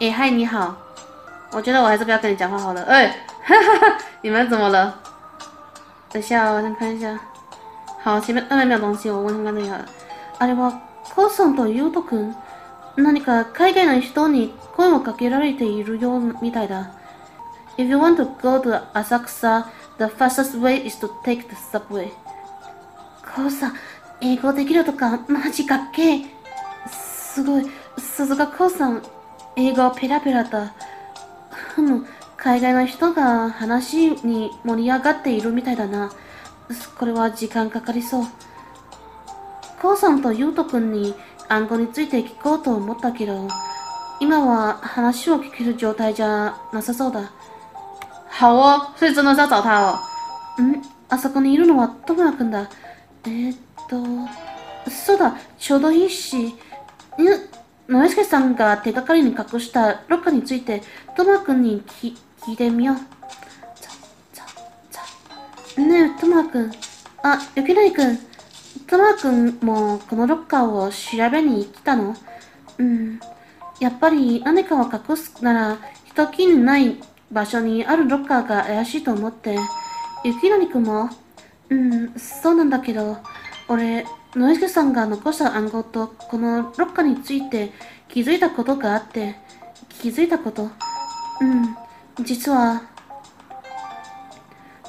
诶，嗨，你好。我觉得我还是不要跟你讲话好了。哎，哈哈哈，你们怎么了？等下，哦我先看一下。好，前面二百秒东西我问看看好了。あれは、コウさんとユウト君、何か海外の人に声をかけられているようみたいだ。If you want to go to Asakusa, the fastest way is to take the subway. コウさん、英語できるとか、マジかっけすごい、さすがコウさん、英語ペラペラだ。ふむ、海外の人が話に盛り上がっているみたいだな。これは時間かかりそう。コウさんとユウト君に暗号について聞こうと思ったけど、今は話を聞ける状態じゃなさそうだ。好哦，所以真的是要找他哦。ん？あそこにいるのはトムヤ君だ。えー、っと、そうだ、ちょうどいいし、ノエスケさんが手がかりに隠したロッカーについて、トマ君に聞いてみよう。ねえ、トマ君。あ、ゆきなり君。トマ君もこのロッカーを調べに来たの？うん。やっぱり何かを隠すなら、人気にない場所にあるロッカーが怪しいと思って。ゆきなり君も？うん、そうなんだけど、俺、ノイスケさんが残した暗号とこのロッカーについて気づいたことがあって、気づいたこと？うん、実は、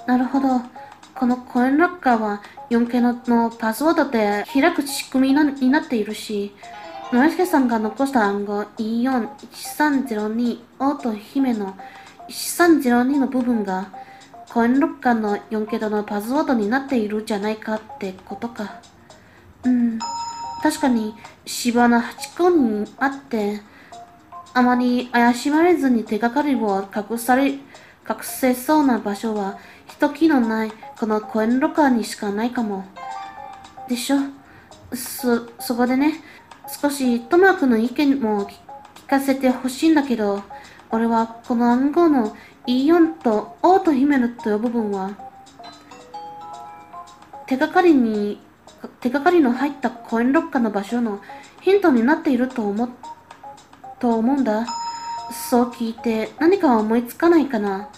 なるほど。このコインロッカーは 4K ののパスワードで開く仕組みになっているし、ノイスケさんが残した暗号 E41302 オート姫の1302の部分がコインロッカーの4桁のパスワードになっているじゃないかってことか。うん。確かに芝の8個にあって、あまり怪しまれずに手がかりを隠され、隠せそうな場所は人気のないこのコインロッカーにしかないかも。でしょ？そ、そこでね、少しトマークの意見も聞かせてほしいんだけど、俺はこの暗号の E4 と O と姫のという部分は、手がかりに、手がかりの入ったコインロッカーの場所のヒントになっていると思、と思うんだ。そう聞いて何か思いつかないかな。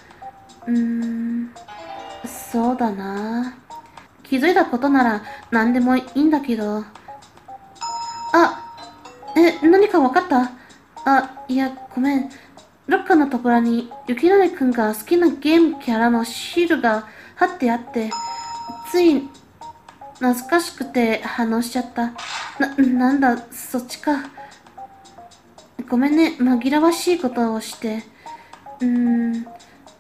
うーん、そうだな。気づいたことなら何でもいいんだけど。あ、え、何かわかった？あ、いや、ごめん。ロッカーのところに、雪成くんが好きなゲームキャラのシールが貼ってあって、つい、懐かしくて反応しちゃった。な、なんだ、そっちか。ごめんね、紛らわしいことをして。うーん、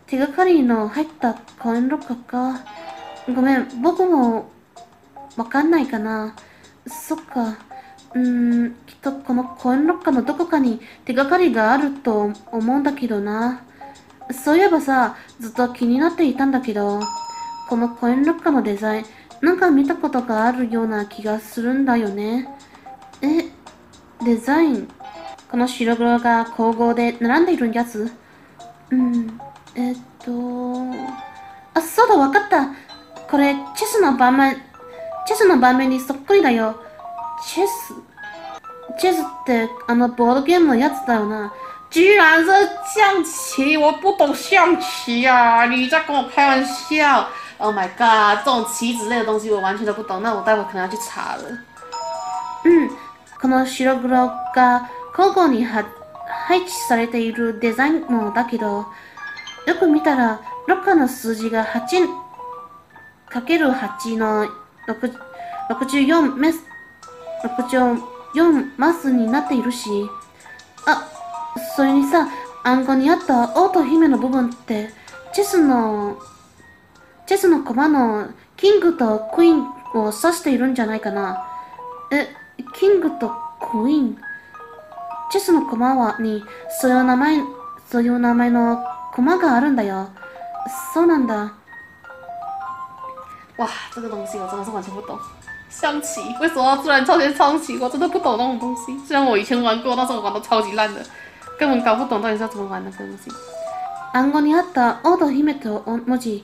手がかりの入ったコインロッカーか。ごめん、僕も、わかんないかな。そっか。うーん、きっとこのコインロッカーのどこかに手がかりがあると思うんだけどな。そういえばさ、ずっと気になっていたんだけど、このコインロッカーのデザイン、なんか見たことがあるような気がするんだよね。え、デザインこの白黒が交互で並んでいるやつ？うん、えっと、あ、そうだ、わかった。これ、チェスの盤面、チェスの盤面にそっくりだよ。チェスチェスってあのボードゲームのやつだよな。居然是象棋，我不懂象棋啊！你在跟我开玩笑？Oh my god，这种棋子类的东西我完全都不懂，那我待会可能要去查了。うん、この白黒が交互に配置されているデザインもだけど、よく見たら、ロッカーの数字が 8×8 の64メス64マスになっているし、あ、それにさ、暗号にあった王と姫の部分って、チェスの、チェスの駒のキングとクイーンを指しているんじゃないかな。え、キングとクイーン？チェスの駒はに、そういう名前、そういう名前の駒があるんだよ。そうなんだ。哇，这个东西我真的是完全不懂。象棋为什么要突然超级象棋？我真的不懂那种东西。虽然我以前玩过，但是我玩的超级烂的，根本搞不懂到底是要怎么玩那个东西。暗号にあった王と姫と文字、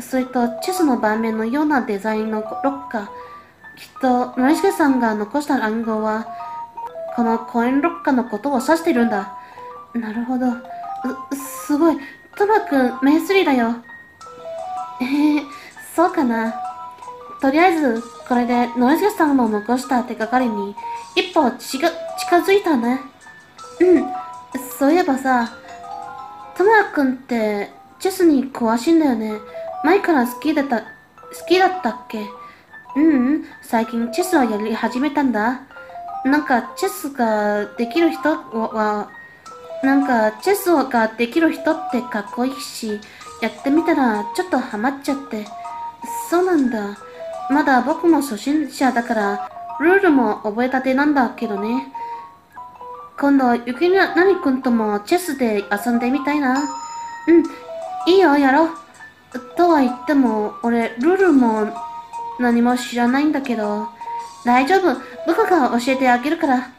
それとチェスの盤面のようなデザインのロッカー。きっと、ノリシケさんが残した暗号は、このコインロッカーのことを指してるんだ。なるほど。す、ごい。トマくん、目薬だよ。えー、そうかな。とりあえず、これでノイズさんの残した手がかりに一歩ち近づいたね。うん。そういえばさ、トマくんってチェスに詳しいんだよね。前から好きだった、好きだったっけ？うん、最近チェスをやり始めたんだ。なんかチェスができる人？は、なんかチェスができる人ってかっこいいし、やってみたらちょっとハマっちゃって。そうなんだ。まだ僕も初心者だから、ルールも覚えたてなんだけどね。今度、ゆきななみくんともチェスで遊んでみたいな。うん、いいよ、やろう。とは言っても、俺、ルールも何も知らないんだけど、大丈夫。僕が教えてあげるから。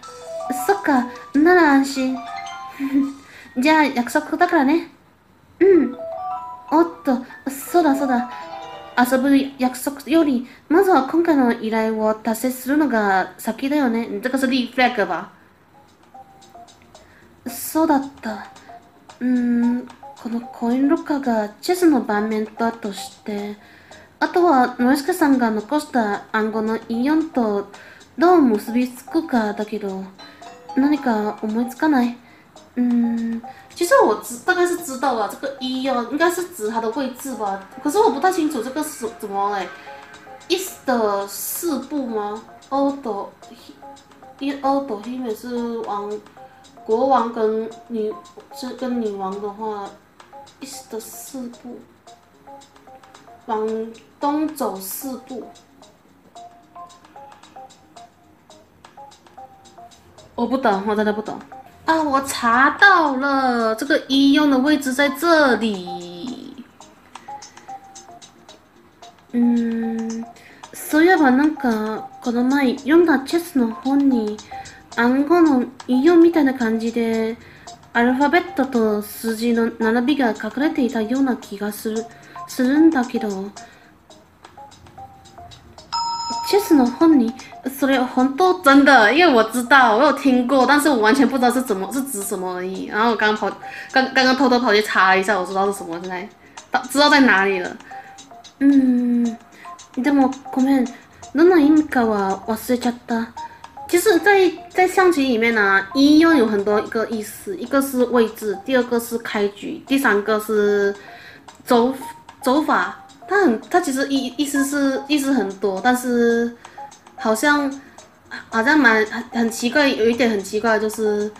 そっか、なら安心。じゃあ、約束だからね。うん。おっと、そうだそうだ。遊ぶ約束より、まずは今回の依頼を達成するのが先だよね。这个是立 flag 吧そうだった。うーん、このコインロッカーがチェスの盤面だとして、あとはノイスケさんが残した暗号の4とどう結びつくかだけど、何か思いつかない？嗯，其实我知大概是知道了，这个一哦，应该是指它的位置吧。可是我不太清楚这个是怎么嘞，is 的四部吗？O 的一 O 的黑美是王国王跟女是跟女王的话的四部往东走四步。我不懂，我真的不懂。啊，我查到了，这个医用的位置在这里。嗯，そういえばなんかこの前読んだチェスの本に暗号の医用みたいな感じでアルファベットと数字の並びが隠れていたような気がするするんだけど、チェスの本にそれ很多真的，因为我知道，我有听过，但是我完全不知道是怎么是指什么而已。然后我刚刚跑，刚刚刚偷偷跑去查了一下，我知道是什么，现在知道在哪里了。嗯，でもごめん、どんな意味かは忘れちゃった。其实在，在在象棋里面呢，一用有很多一个意思，一个是位置，第二个是开局，第三个是走走法。它很，它其实意意思是意思很多，但是。好像好像蛮很很奇怪，有一点很奇怪，就是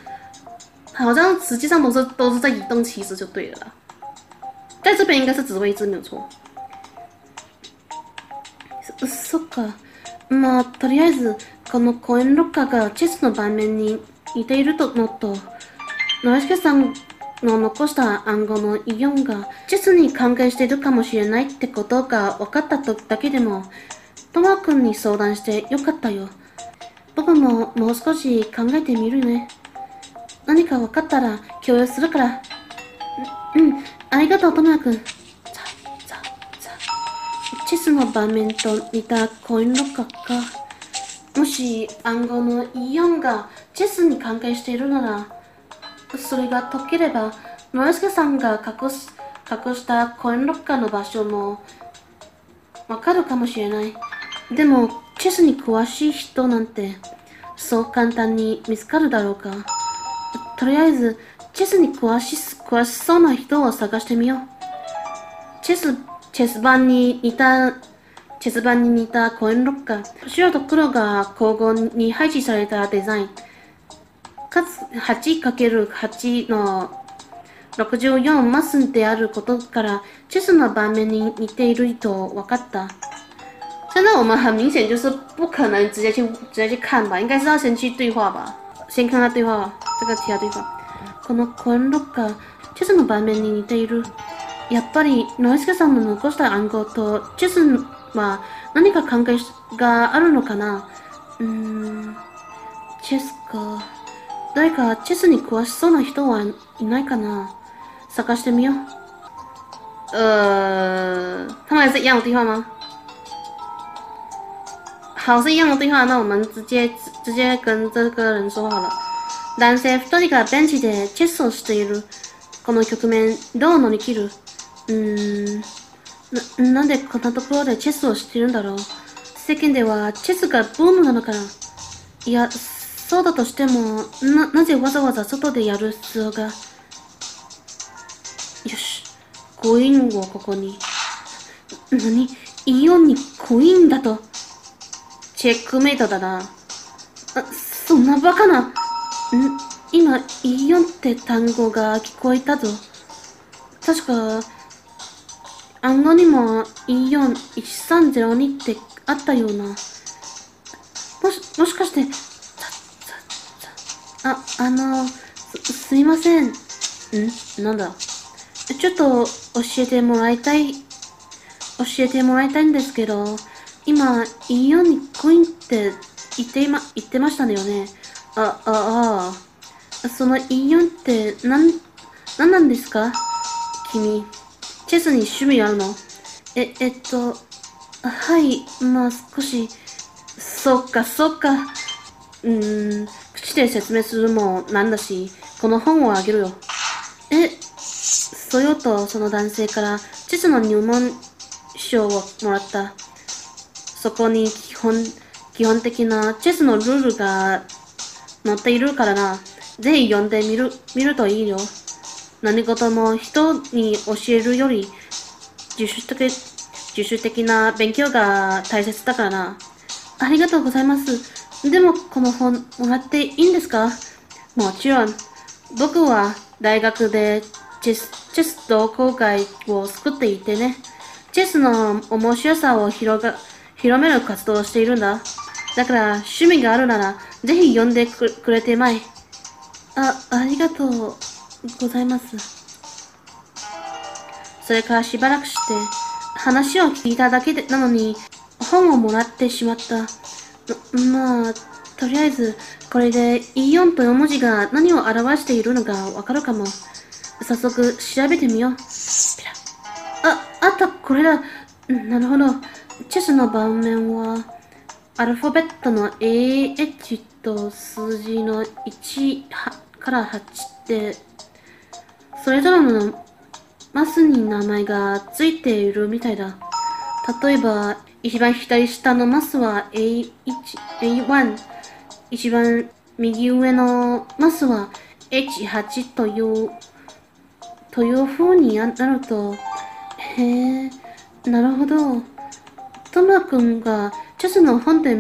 好像实际上都是都是在移动，其实就对了。在这边应该是指位置没有错。そっか。 まあとりあえずこのコインロッカーがチェスの盤面に似ているとのと、野良さんの残した暗号のイオンがチェスに関係しているかもしれないってことが分かったとだけでもトマくんに相談してよかったよ。僕ももう少し考えてみるね。何か分かったら共有するから。うん、ありがとう、トマくん。チェスの場面と似たコインロッカーか。もし暗号の4がチェスに関係しているなら、それが解ければ、ノエスケさんが隠し隠したコインロッカーの場所もわかるかもしれない。でも、チェスに詳しい人なんて、そう簡単に見つかるだろうか。とりあえず、チェスに詳し詳しそうな人を探してみよう。チェス、チェス盤に似た、チェス盤に似たコインロッカー。白と黒が交互に配置されたデザイン。かつ、8×8 の64マスであることから、チェスの盤面に似ていると分かった。现在我们很明显就是不可能直接去直接去看吧，应该是要先去对话吧，先看他对话，这个其他对话。このコインロッカー、チェスの場面に似ている。やっぱり、ノイスケさんの残した暗号とチェスは何か関係があるのかな？うーん、チェスか。誰かチェスに詳しそうな人はいないかな？探してみよう。呃，他们还是一样的对话吗？好，是一样的对话，那我们直接直接跟这个人说好了。男性二人がベンチでチェスをしている。この局面、どう乗り切る？ーん。な、なんでこんなところでチェスをしてるんだろう？世間ではチェスがブームなのかな？いや、そうだとしても、な、なぜわざわざ外でやる必要が？よし。コインをここに。何？イオンにコインだと。チェックメイトだな。あ、そんなバカな。ん？今、イオンって単語が聞こえたぞ。確か、暗号にもイオン1302ってあったような。もし、もしかして、あ、あの、す、すいません。ん？なんだ？ちょっと教えてもらいたい、教えてもらいたいんですけど、今、イオンにコインって言っていま、言ってましたよね。あ、あ、ああ。そのイオンって、なん、なんなんですか？君、チェスに趣味あるの？え、えっと、はい、まあ少し、そっかそっか。うーん、口で説明するもなんだし、この本をあげるよ。え、そよとその男性からチェスの入門書をもらった。そこに基本、基本的なチェスのルールが載っているからな。ぜひ読んでみる、見るといいよ。何事も人に教えるより自主的、自主的な勉強が大切だからな。ありがとうございます。でも、この本もらっていいんですか？もちろん。僕は大学でチェス、チェス同好会を作っていてね。チェスの面白さを広が、広める活動をしているんだ。だから、趣味があるなら、ぜひ読んでくれてまい。あ、ありがとうございます。それからしばらくして、話を聞いただけでなのに、本をもらってしまった。ままあ、とりあえず、これで E4 という文字が何を表しているのかわかるかも。早速調べてみよう。あ、あった、これだ。なるほど。チェスの盤面は、アルファベットの AH と数字の1から8って、それぞれのマスに名前がついているみたいだ。例えば、一番左下のマスは A1、A1。一番右上のマスは H8 という、という風になると、へえ、なるほど。トムラ君がチェスの本で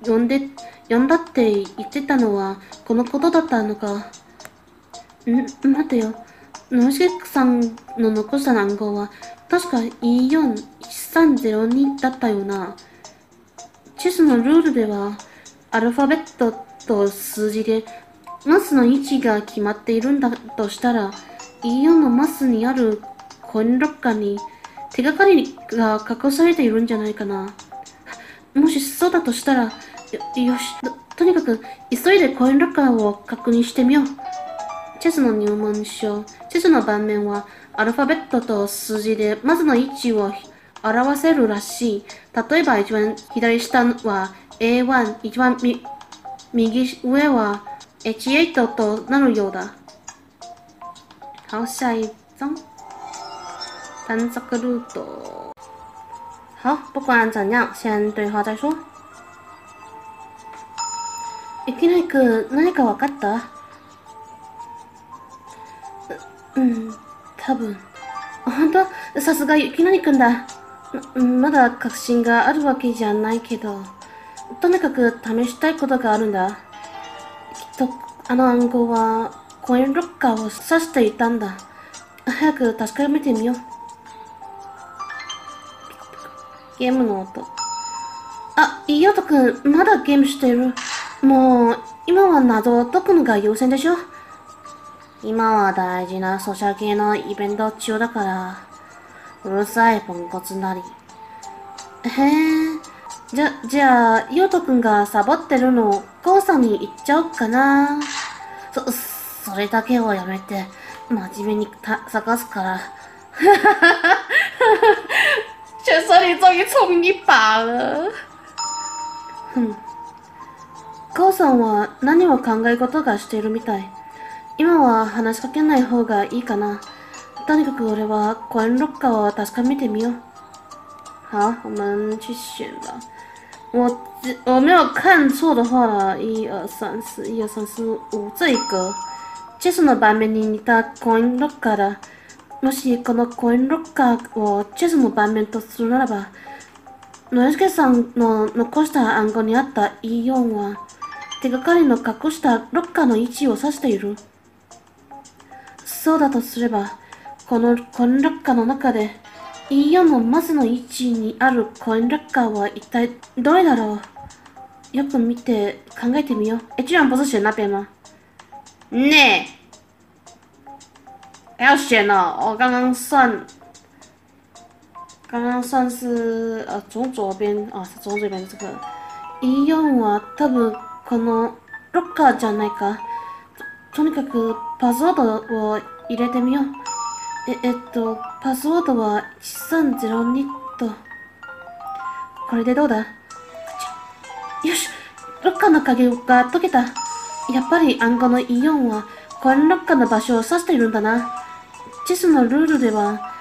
読んで、読んだって言ってたのはこのことだったのか。ん、待てよ。ノシケクさんの残した暗号は確か E41302 だったような。チェスのルールではアルファベットと数字でマスの位置が決まっているんだとしたら E4 のマスにあるコインロッカーに手がかりが隠されているんじゃないかな。もしそうだとしたら、よ、よしと、とにかく急いでコインロッカーを確認してみよう。チェスの入門書。チェスの盤面はアルファベットと数字でまずの位置を表せるらしい。例えば一番左下は A1、一番み右上は H8 となるようだ。好，下一张探索路途。好，不管怎样，先对话再说。いきなりく何か分かった？うん、多分。本当？さすがゆきなりくんだ。まだ確信があるわけじゃないけど、とにかく試したいことがあるんだ。きっと、あの暗号はコインロッカーを指していたんだ。早く確かめてみよう。ゲームの音。あ、いいよとくん、まだゲームしてる。もう、今は謎を解くのが優先でしょ？今は大事なソシャゲのイベント中だから、うるさいポンコツなり。へえ、じゃ、じゃあ、ヨトくんがサボってるのを、コウさんに言っちゃおうかな。そ、それだけはやめて、真面目にた探すから。先生，你终于聪明一把了。哼。母さんは何を考え事がしているみたい？今は話しかけない方がいいかな。とにかく俺はコインロッカーを確かめてみよう。好，我们去选吧。我我没有看错的话啦，一二三四，一二三四五这一格。チェスの盤面に似たコインロッカーだ。もしこのコインロッカーをチェスの盤面とするならば、野之助さんの残した暗号にあった E4 は、手がかりの隠したロッカーの位置を指している。そうだとすれば、このコインロッカーの中で、E4 のマスの位置にあるコインロッカーは一体どれだろう？よく見て考えてみよう。え、居然不是选那边吗？呢，要选哦，我刚刚算，刚刚算是呃从左边啊，是从这边这个 E4 は多分このロッカーじゃないか。とにかくパスワードを入れてみよう。え、えっと、パスワードは1302と。これでどうだ？よしロッカーの鍵が解けた。やっぱり暗号の E4 はコインロッカーの場所を指しているんだな。チェスのルールでは、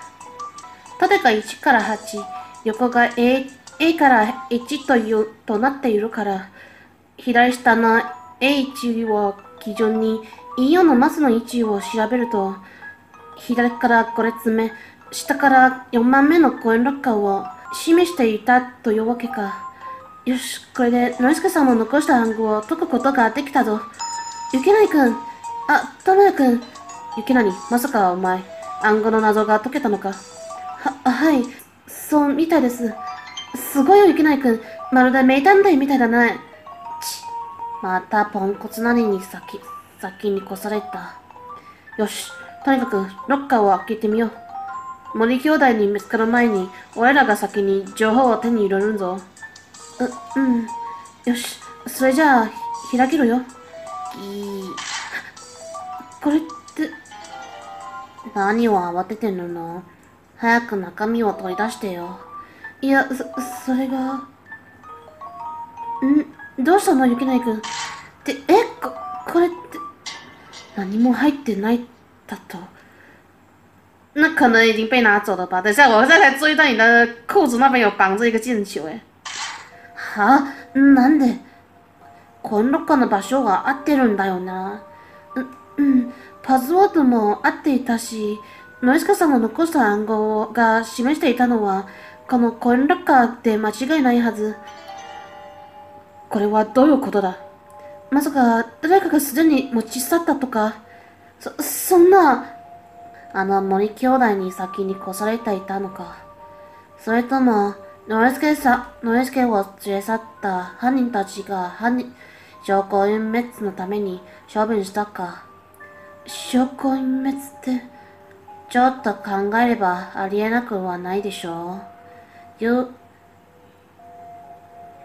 縦が1から8、横が A, A から H というとなっているから、左下の H を基準に E4 のマスの位置を調べると、左から5列目、下から4番目のコインロッカーを示していたというわけか。よし、これで、ノリスケさんの残した暗号を解くことができたぞ。ゆきなりくん、あ、トモヤくん。ゆきなり、まさかお前、暗号の謎が解けたのか。は、はい、そうみたいです。すごいよ、ゆきなりくん。まるで名探偵みたいだね。ち、またポンコツなりに先、先に越された。よし、とにかく、ロッカーを開けてみよう。森兄弟に見つかる前に、俺らが先に情報を手に入れるんぞ。う、うん。よし。それじゃあ、開けるよ。ぎー。これって、何を慌ててるの？早く中身を取り出してよ。いや、そ、それが。ん？どうしたの？ゆきないくん。って、え？こ、これって、何も入ってないだと。那可能已经被拿走了吧？等下，我再来注意到你的裤子那边有绑着一个箭球，哎，はなんでコインロッカーの場所が合ってるんだよな。う、うん。パスワードも合っていたし、ノイスカさんの残した暗号が示していたのは、このコインロッカーで間違いないはず。これはどういうことだ？まさか誰かがすでに持ち去ったとか、そ、そんな、あの森兄弟に先に越されていたのか。それとも、ノリスケさ、ノリスケを連れ去った犯人たちが犯人、証拠隠滅のために処分したか。証拠隠滅って、ちょっと考えればありえなくはないでしょう。ゆ、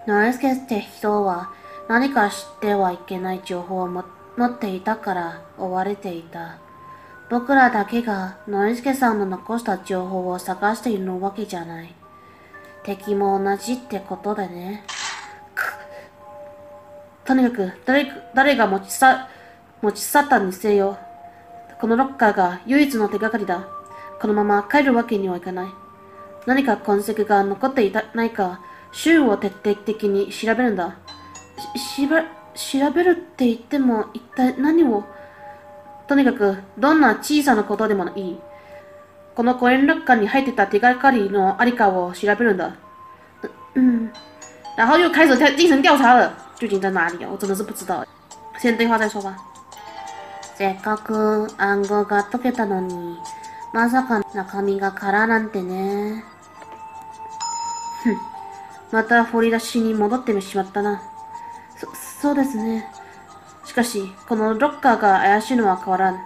ノリスケって人は何か知ってはいけない情報を持っていたから追われていた。僕らだけがノリスケさんの残した情報を探しているわけじゃない。敵も同じってことでね。とにかく誰、誰が持ち去、持ち去ったにせよ。このロッカーが唯一の手がかりだ。このまま帰るわけにはいかない。何か痕跡が残っていたないか、周囲を徹底的に調べるんだ。し、しば、調べるって言っても一体何を？とにかく、どんな小さなことでもいい。このコインロッカーに入ってた手がかりのありかを調べるんだ。嗯，然后又开始进行调查了，究竟在哪里？啊？我真的是不知道。先对话再说吧。せっかく暗号が解けたのに、まさか中身が空なんてね。ふん。また掘り出しに戻ってしまったな。そ、うですね。しかし、このロッカーが怪しいのは変わらん。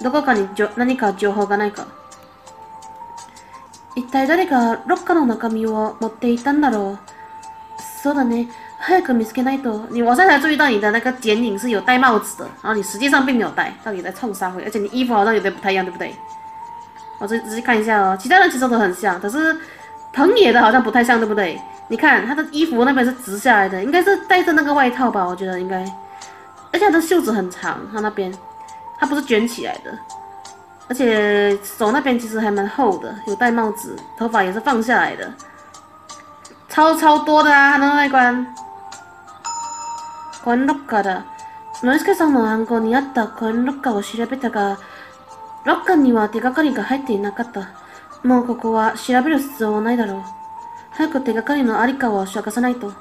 どこかにじょ何か情報がないか。一体誰がロッカーの中身を持っていたんだろう。そうだね。早く見つけないと。你我现在才注意到你的那个剪影是有戴帽子的，然后你实际上并没有戴，到底在冲啥回？而且你衣服好像有点不太一样，对不对？我仔仔细看一下哦，其他人其实都很像，可是藤野的好像不太像，对不对？ 你看他的衣服那边是直下来的，应该是带着那个外套吧？我觉得应该，而且他的袖子很长，他那边，他不是卷起来的，而且手那边其实还蛮厚的，有戴帽子，头发也是放下来的，超超多的啊，他的外观。コインロッカーだ。ノイスケさんの暗号にあったコインロッカーを調べたが、ロッカーには手がかりが入っていなかった。 もうここは調べる必要はないだろう。早く手がかりのありかを探さないと。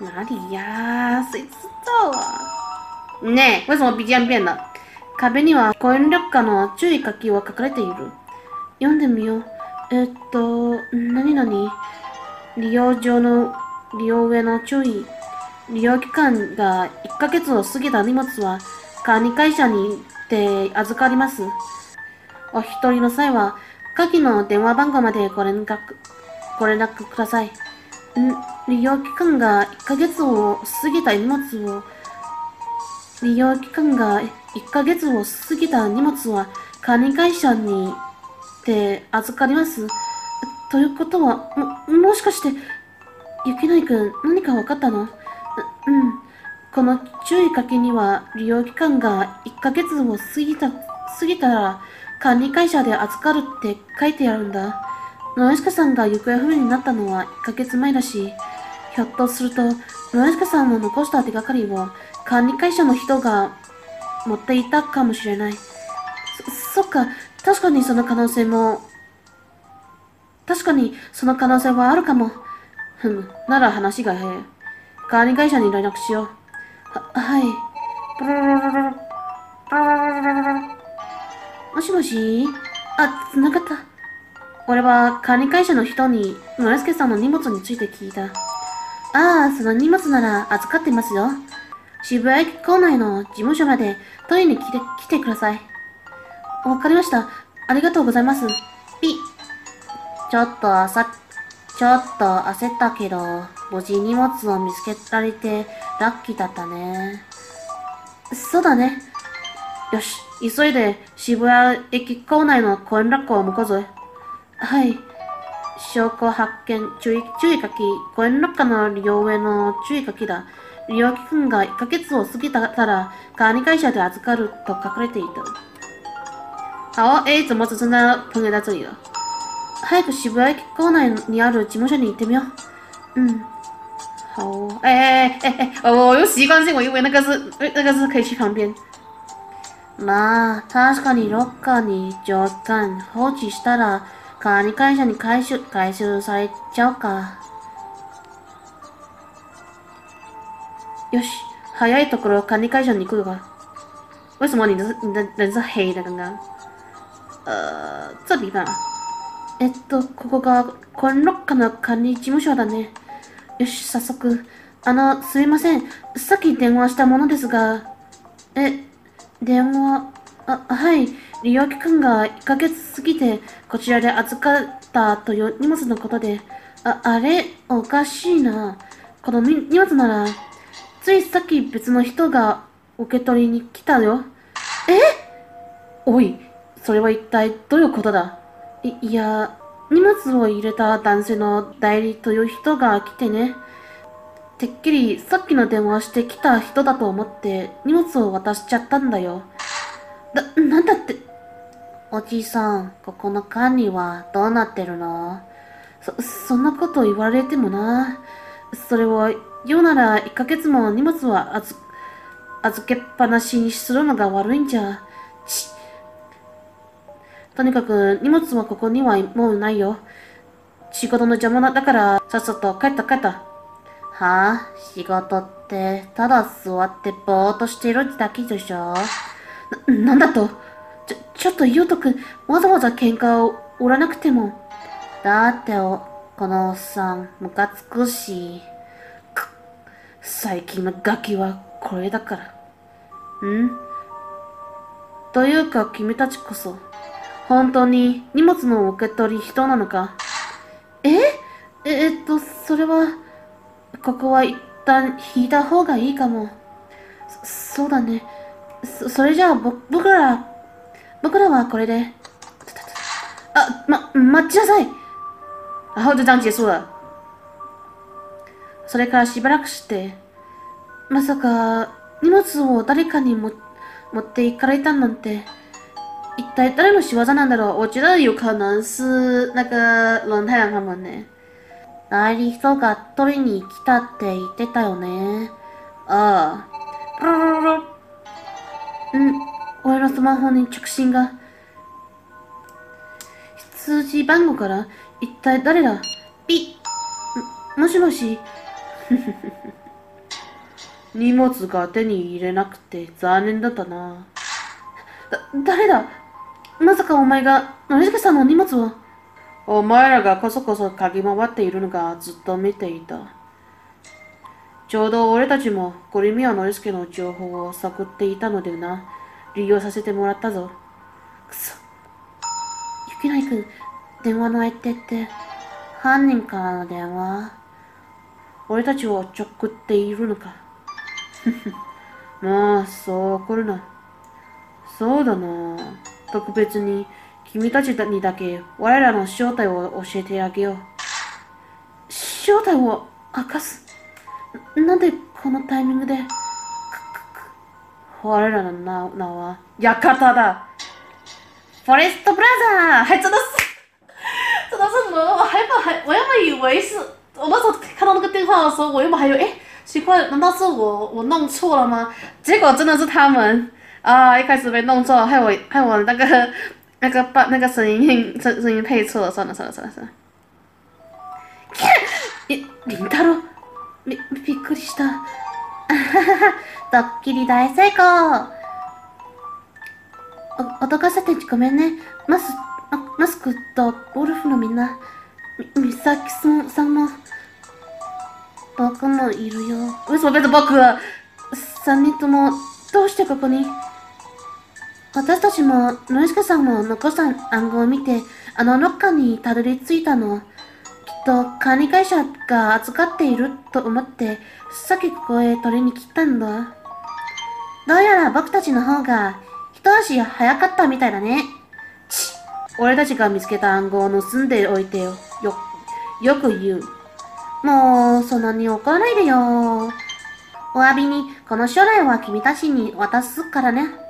哪里呀？谁知道啊？ねえ、为什么 BGM 变了？壁にはコインロッカーの注意書きは書かれている。読んでみよう。えっと、何々利用上の利用への注意。利用期間が1ヶ月を過ぎた荷物は管理会社にて預かります。お一人の際は、下記の電話番号までご連絡、ご連絡ください。利用期間が1ヶ月を過ぎた荷物を、利用期間が1ヶ月を過ぎた荷物は管理会社にて預かります。ということは、も、もしかして、雪乃くん何か分かったの？う、うん。この注意書きには利用期間が1ヶ月を過ぎた、過ぎたら管理会社で預かるって書いてあるんだ。野吉さんが行方不明になったのは1ヶ月前だし、ひょっとすると野吉さんの残した手がかりを管理会社の人が持っていたかもしれない。そ、そっか、確かにその可能性も、確かにその可能性はあるかも。ふむ、なら話が早い。管理会社に連絡しよう。は、はい。もしもし？あ、繋がった。俺は管理会社の人に、村助さんの荷物について聞いた。ああ、その荷物なら預かってますよ。渋谷駅構内の事務所まで取りに来て、来てください。わかりました。ありがとうございます。ピちょっとあさ、ちょっと焦ったけど、無事荷物を見つけられてラッキーだったね。そうだね。よし、急いで渋谷駅構内のコインラックを向こうぜ。はい。証拠発見、注意、注意書き、コインロッカーの利用への注意書きだ。利用期間が1ヶ月を過ぎたら、管理会社で預かると書かれていた。好，哎，怎么只剩下朋友在这里了？早く渋谷駅構内にある事務所に行ってみよう。うん。好，哎哎哎哎哎，我用习惯性，我以为那个是，那个是可以去旁边。まあ、確かにロッカーに上間放置したら、管理会社に回収、回収されちゃうか。よし、早いところ管理会社に行くわ。为什么你的你的人是黑的？刚刚？呃，这里吧。えっと、ここがコインロッカーの管理事務所だね。よし、早速。あの、すいません。さっき電話したものですが。え、電話、あ、はい。利用期間が1ヶ月過ぎて、こちらで預かったという荷物のことで。あ、あれ？おかしいな。この荷物なら、ついさっき別の人が受け取りに来たよ。え？おい、それは一体どういうことだ？いいや、荷物を入れた男性の代理という人が来てね。てっきりさっきの電話してきた人だと思って荷物を渡しちゃったんだよ。だ、なんだって。おじいさん、ここの管理はどうなってるの？そ、そんなこと言われてもな。それを言うなら1ヶ月も荷物は預、預けっぱなしにするのが悪いんじゃ。とにかく荷物はここにはもうないよ。仕事の邪魔だからさっさと帰った帰った。はあ仕事ってただ座ってぼーっとしているだけでしょな、なんだと？ちょ、ちょっとゆうとくん、わざわざ喧嘩を売らなくても。だってお、このおっさん、ムカつくし。く、最近のガキはこれだから。ん？というか君たちこそ、本当に荷物の受け取り人なのか？え？えっと、それは、ここは一旦引いた方がいいかも。そそうだね。そ、それじゃあ、ぼ、僕ら、僕らはこれで。啊，ま、待ちなさい。然后就这样结束了。それからしばらくして、まさか荷物を誰かにも持って行かれたなんて、一体誰の仕業なんだろう？我觉得有可能是那个轮太郎他们呢。代理人が取りに来たって言ってたよね。ああ。うん、俺のスマホに直信が。数字番号から一体誰だ？ピも、もしもし、荷物が手に入れなくて残念だったな。だ、誰だ？まさかお前が、のりすけさんの荷物を。お前らがこそこそ嗅ぎ回っているのがずっと見ていた。ちょうど俺たちもゴリミアノリスケの情報を探っていたのでな、利用させてもらったぞ。くそ。ゆきないくん、電話の相手って、犯人からの電話？俺たちをちょくっているのか。まあ、そう怒るな。そうだな。特別に君たちにだけ我らの正体を教えてあげよう。正体を明かす？なんでこのタイミングで？我らの名は？館だ。フォレストブラザー，还真的是，真的是我，我还本还我原本以为是，我那时候看到那个电话的时候，我原本还以为，哎，奇怪，难道是我我弄错了吗？结果真的是他们啊！哦一开始被弄错，害我害我那个 那个把那个声音声声音配错了，算了算了算了算了。え、りんたろうび、びっくりした。あはは、ドッキリ大成功お、脅かせてごめんね。マス、マスクとウルフのみんな。み、みさきさんさんも、僕もいるよ。为什么变成僕了？三人とも、どうしてここに？私たちも、ノリスケさんも残した暗号を見て、あのロッカーにたどり着いたの。きっと管理会社が預かっていると思って、さっきここへ取りに来たんだ。どうやら僕たちの方が、一足早かったみたいだね。ち俺たちが見つけた暗号を盗んでおいてよ。よ、よく言う。もう、そんなに怒らないでよ。お詫びに、この書類は君たちに渡すからね。